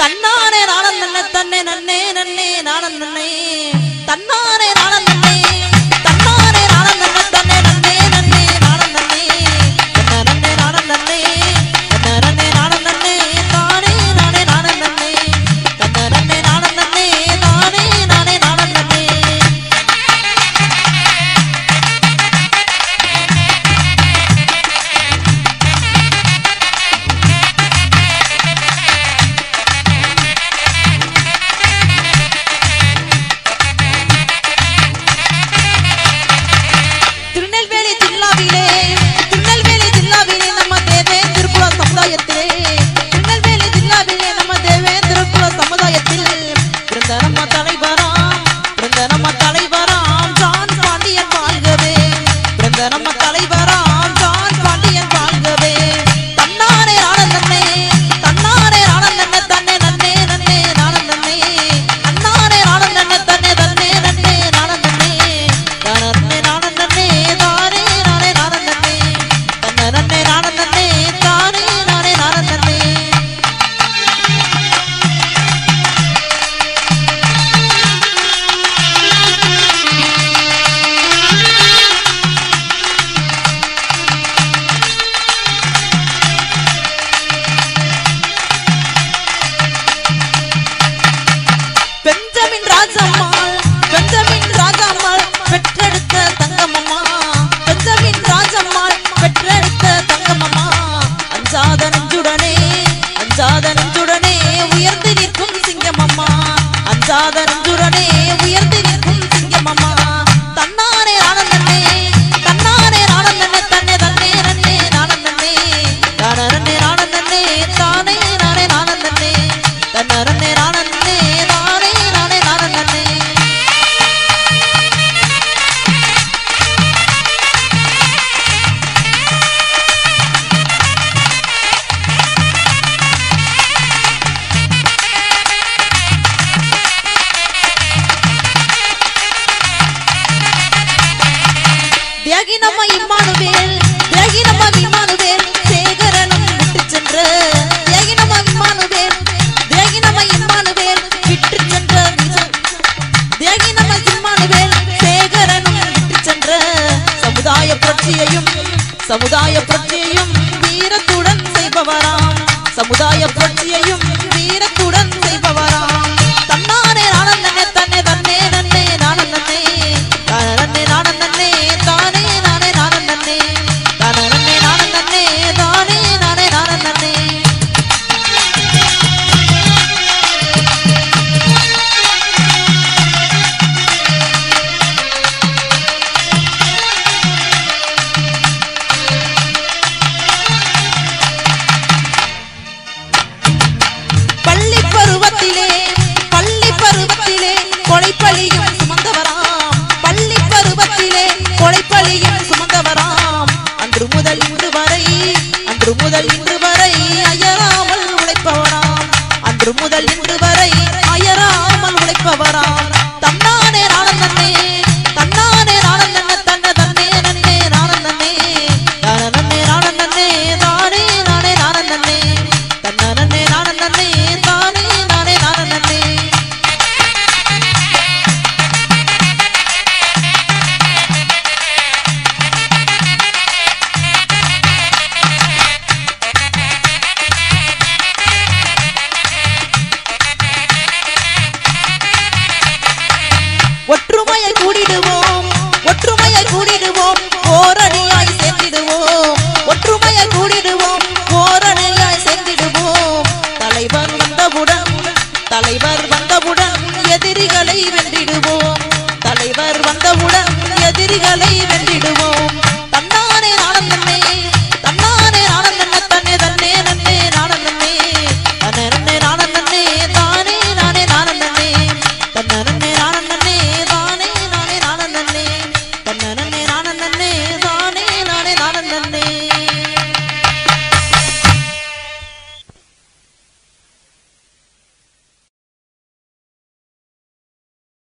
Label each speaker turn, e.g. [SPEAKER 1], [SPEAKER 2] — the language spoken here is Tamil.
[SPEAKER 1] കണ്ണാണേ നാണം തന്നെ തന്നെ നന്നേ നന്നേ നാണം നന്നേ. साधन தியாகினம்ம இம்மானுவேல் தியாகினம்ம இம்மானுவேல் சேகரனும் விட்டு சென்ற. தியாகினம்ம இம்மானுவேல் தியாகினம்ம இம்மானுவேல் விட்டு சென்ற தியாகினம்ம இம்மானுவேல் சமுதாய புரட்சியையும் வீரத்துடன் செய்பவராம். சமுதாய புரட்சியையும் வீர வரை அயராமல் உழைப்பவராம். அன்று முதல் இன்று வரை அயராமல் உழைப்பவராம். தன்னானே நானந்தன்னே எதிரிகளை வென்றிடுவோம் தலைவர் வந்தவுடன் எதிரிகளை